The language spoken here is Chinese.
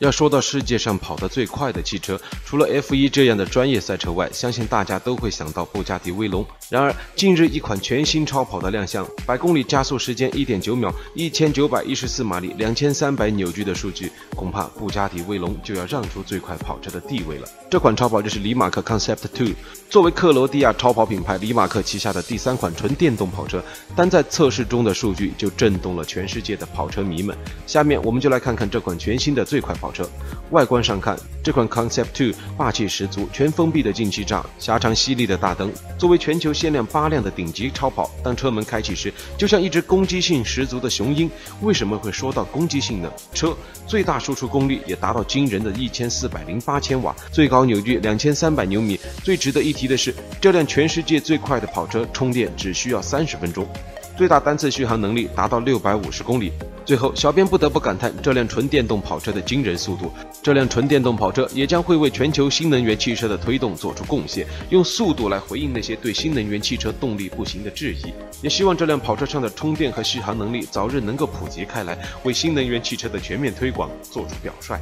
要说到世界上跑得最快的汽车，除了 F1 这样的专业赛车外，相信大家都会想到布加迪威龙。然而，近日一款全新超跑的亮相，百公里加速时间一点九秒，一千九百一十四马力，两千三百扭矩的数据，恐怕布加迪威龙就要让出最快跑车的地位了。这款超跑就是李马克 Concept Two，作为克罗地亚超跑品牌李马克旗下的第三款纯电动跑车，单在测试中的数据就震动了全世界的跑车迷们。下面我们就来看看这款全新的最快跑车外观上看，这款 Concept Two 霸气十足，全封闭的进气栅，狭长犀利的大灯。作为全球限量八辆的顶级超跑，当车门开启时，就像一只攻击性十足的雄鹰。为什么会说到攻击性呢？车最大输出功率也达到惊人的一千四百零八千瓦，最高扭矩两千三百牛米。最值得一提的是，这辆全世界最快的跑车充电只需要三十分钟。最大单次续航能力达到六百五十公里。最后，小编不得不感叹这辆纯电动跑车的惊人速度。这辆纯电动跑车也将会为全球新能源汽车的推动做出贡献，用速度来回应那些对新能源汽车动力不行的质疑。也希望这辆跑车上的充电和续航能力早日能够普及开来，为新能源汽车的全面推广做出表率。